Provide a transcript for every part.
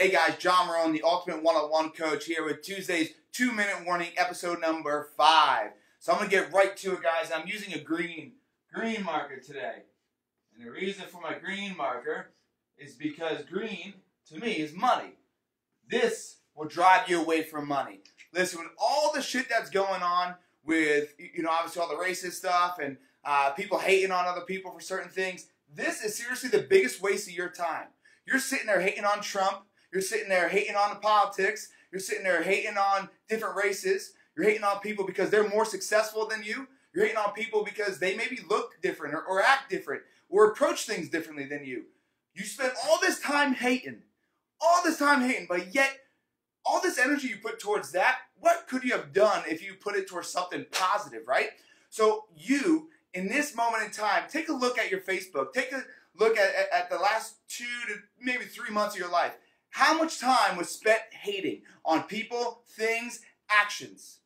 John Marrone, the Ultimate One-on-One Coach, here with Tuesday's two-minute warning, episode number five. So I'm gonna get right to it, guys. I'm using a green green marker today, and the reason for my green marker is because green to me is money. This will drive you away from money. Listen, with all the shit that's going on with you know obviously all the racist stuff and uh, people hating on other people for certain things, this is seriously the biggest waste of your time. You're sitting there hating on Trump. You're sitting there hating on the politics. You're sitting there hating on different races. You're hating on people because they're more successful than you. You're hating on people because they maybe look different or, or act different or approach things differently than you. You spend all this time hating, all this time hating, but yet all this energy you put towards that, what could you have done if you put it towards something positive, right? So you, in this moment in time, take a look at your Facebook. Take a look at, at, at the last two to maybe three months of your life. How much time was spent hating on people, things, actions?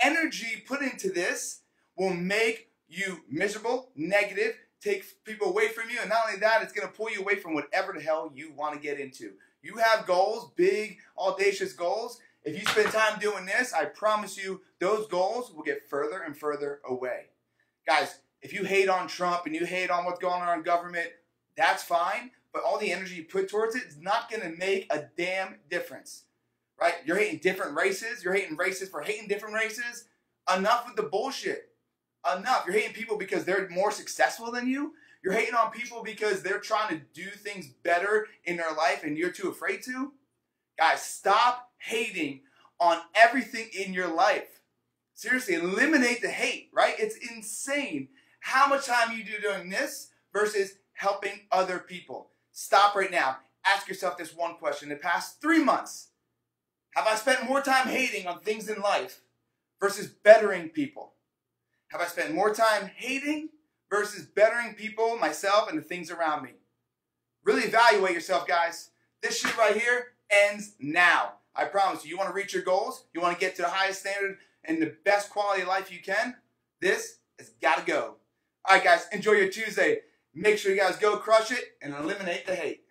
Energy put into this will make you miserable, negative, take people away from you, and not only that, it's going to pull you away from whatever the hell you want to get into. You have goals, big, audacious goals. If you spend time doing this, I promise you those goals will get further and further away. Guys, if you hate on Trump and you hate on what's going on in government, that's fine, the energy you put towards it is not going to make a damn difference. Right? You're hating different races, you're hating races for hating different races. Enough with the bullshit. Enough. You're hating people because they're more successful than you. You're hating on people because they're trying to do things better in their life and you're too afraid to. Guys, stop hating on everything in your life. Seriously, eliminate the hate, right? It's insane how much time you do doing this versus helping other people. Stop right now. Ask yourself this one question. In the past three months, have I spent more time hating on things in life versus bettering people? Have I spent more time hating versus bettering people, myself, and the things around me? Really evaluate yourself, guys. This shit right here ends now. I promise you. You want to reach your goals? You want to get to the highest standard and the best quality of life you can? This has got to go. All right, guys, enjoy your Tuesday. Make sure you guys go crush it and eliminate the hate.